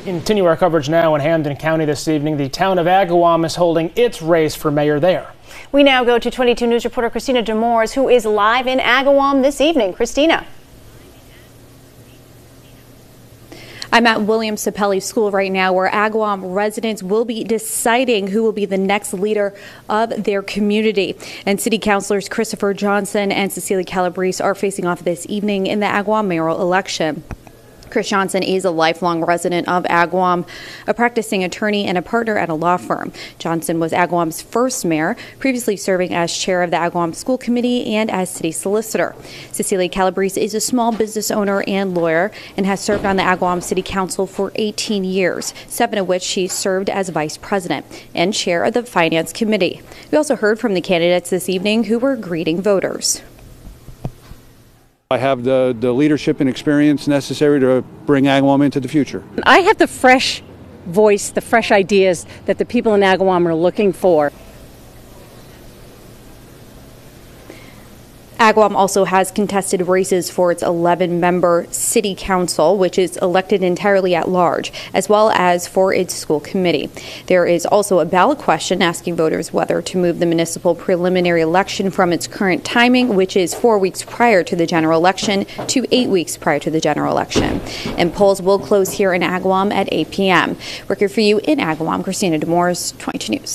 Continue our coverage now in Hampden County this evening. The town of Agawam is holding its race for mayor there. We now go to 22 News reporter Christina Demores, who is live in Agawam this evening. Christina. I'm at William Sapelli School right now, where Agawam residents will be deciding who will be the next leader of their community. And City Councilors Christopher Johnson and Cecilia Calabrese are facing off this evening in the Agawam mayoral election. Chris Johnson is a lifelong resident of Agawam, a practicing attorney and a partner at a law firm. Johnson was Agawam's first mayor, previously serving as chair of the Agawam School Committee and as city solicitor. Cecilia Calabrese is a small business owner and lawyer and has served on the Agawam City Council for 18 years, seven of which she served as vice president and chair of the Finance Committee. We also heard from the candidates this evening who were greeting voters. I have the, the leadership and experience necessary to bring Agawam into the future. I have the fresh voice, the fresh ideas that the people in Agawam are looking for. Agawam also has contested races for its 11 member city council, which is elected entirely at large, as well as for its school committee. There is also a ballot question asking voters whether to move the municipal preliminary election from its current timing, which is four weeks prior to the general election, to eight weeks prior to the general election. And polls will close here in Agawam at 8 p.m. Working for you in Agawam, Christina Demores, 22 News.